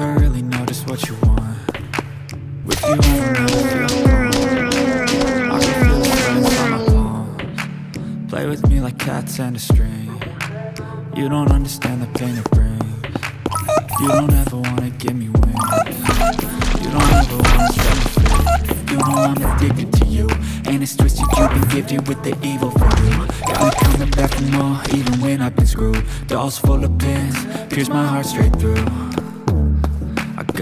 and a girl. Play with me like cats and a string. You don't understand the pain it brings. You don't ever wanna give me wings. You don't ever wanna set me. You know I'm addicted to you. And it's twisted you've been gifted with the evil you. Got me coming back for more even when I've been screwed. Dolls full of pins, pierce my heart straight through. I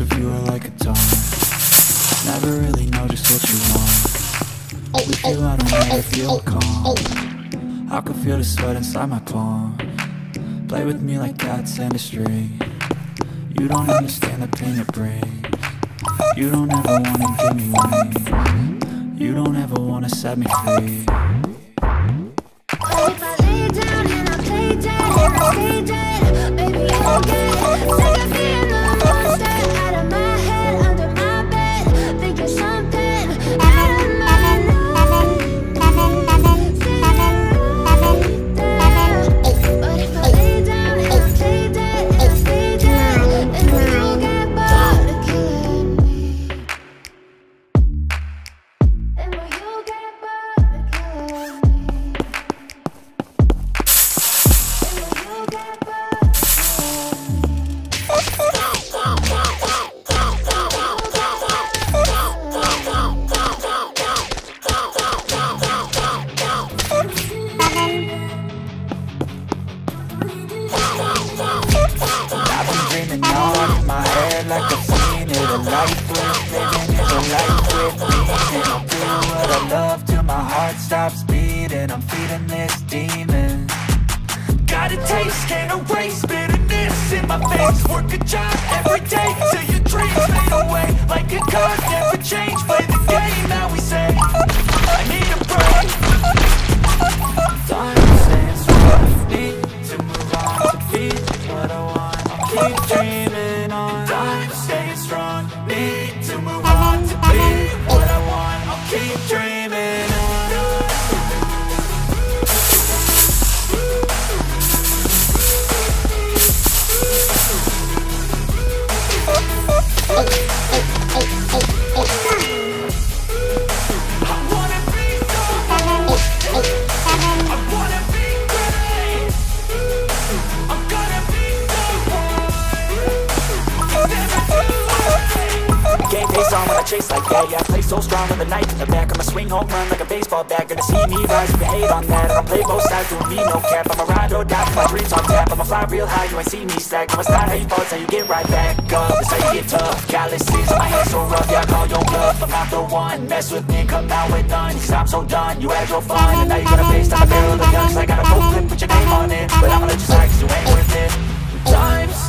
of you are like a taunt Never really know just what you want With you I don't ever feel calm. I can feel the sweat inside my palm. Play with me like cats and a string. You don't understand the pain it brings. You don't ever wanna give me wings. You don't ever wanna set me free stops beating. I'm feeding this demon. Got a taste, can't erase bitterness in my face. Work a job every day till your dreams fade away. Like a card, never change, play the game yeah, yeah I play so strong with a knife in the back I'ma swing home run like a baseball bat. Gonna see me rise. You hate on that I don't play both sides, doing me no cap. I'ma ride or die. My dreams on tap. I'ma fly real high, you ain't see me slack. No, it's not how you fall, it's how you get right back up. It's how you get tough, calluses on my hands so rough. Yeah, I call your bluff, I'm not the one. Mess with me, come out with none. Cause I'm so done, you had your fun. And now you gotta face down the barrel of the gun Cause I got a full clip, put your name on it. But I'ma let you slide cause you ain't worth it. Time